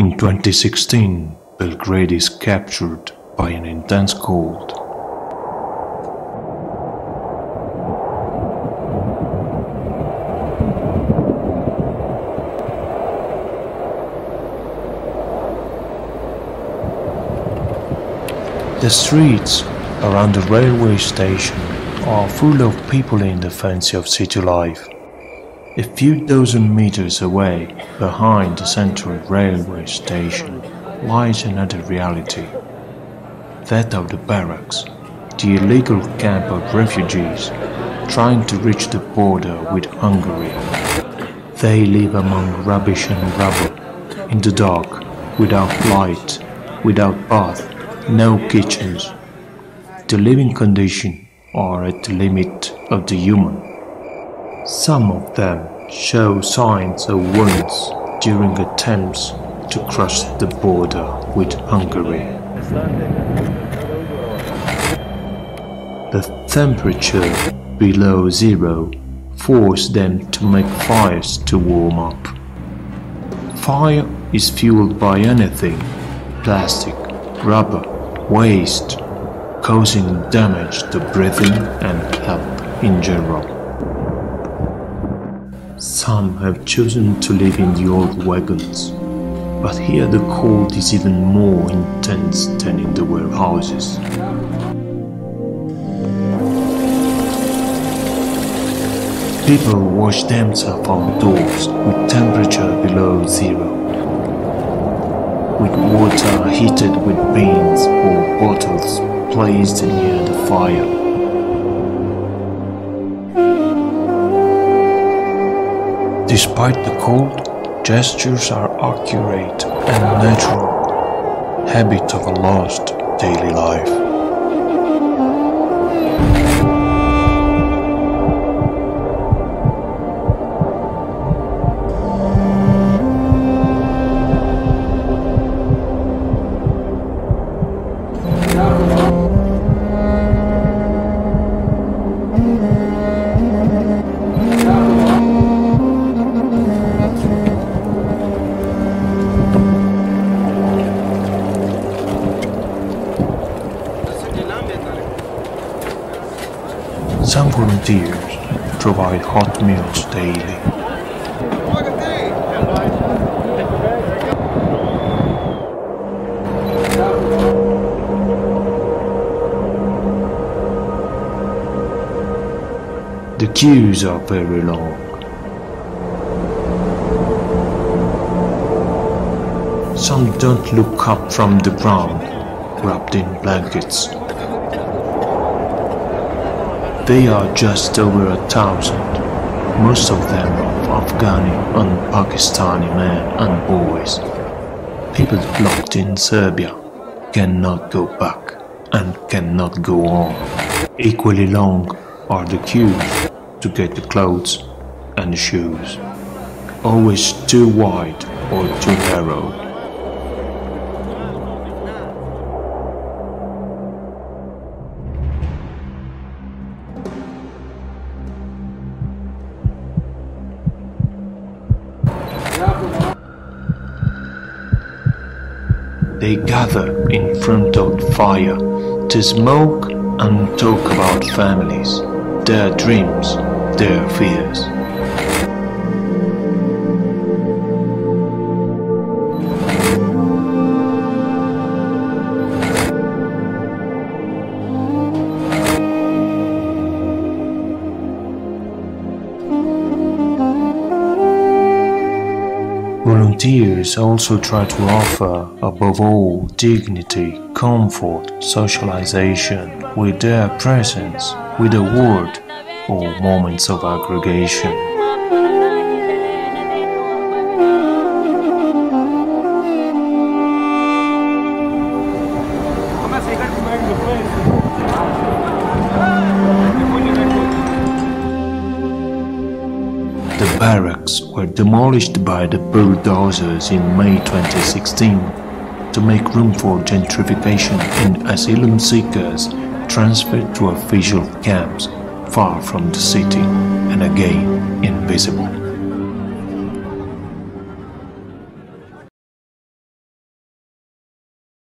In 2016, Belgrade is captured by an intense cold. The streets around the railway station are full of people in the fancy of city life. A few dozen meters away, behind the central railway station, lies another reality. That of the barracks, the illegal camp of refugees trying to reach the border with Hungary. They live among rubbish and rubble, in the dark, without light, without bath, no kitchens. The living condition are at the limit of the human. Some of them show signs of wounds during attempts to cross the border with Hungary. The temperature below zero forced them to make fires to warm up. Fire is fueled by anything plastic, rubber, waste, causing damage to breathing and health in general. Some have chosen to live in the old wagons, but here the cold is even more intense than in the warehouses. People wash themselves outdoors with temperature below zero, with water heated with beans or bottles placed near the fire. Despite the cold, gestures are accurate and natural, habit of a lost daily life. Some volunteers provide hot meals daily. The queues are very long. Some don't look up from the ground, wrapped in blankets. They are just over a thousand, most of them of Afghani and Pakistani men and boys. People locked in Serbia cannot go back and cannot go on. Equally long are the queues to get the clothes and the shoes, always too wide or too narrow. They gather in front of the fire to smoke and talk about families, their dreams, their fears. Volunteers also try to offer, above all, dignity, comfort, socialization with their presence, with a word, or moments of aggregation. Barracks were demolished by the bulldozers in May 2016 to make room for gentrification and asylum seekers transferred to official camps far from the city and again invisible.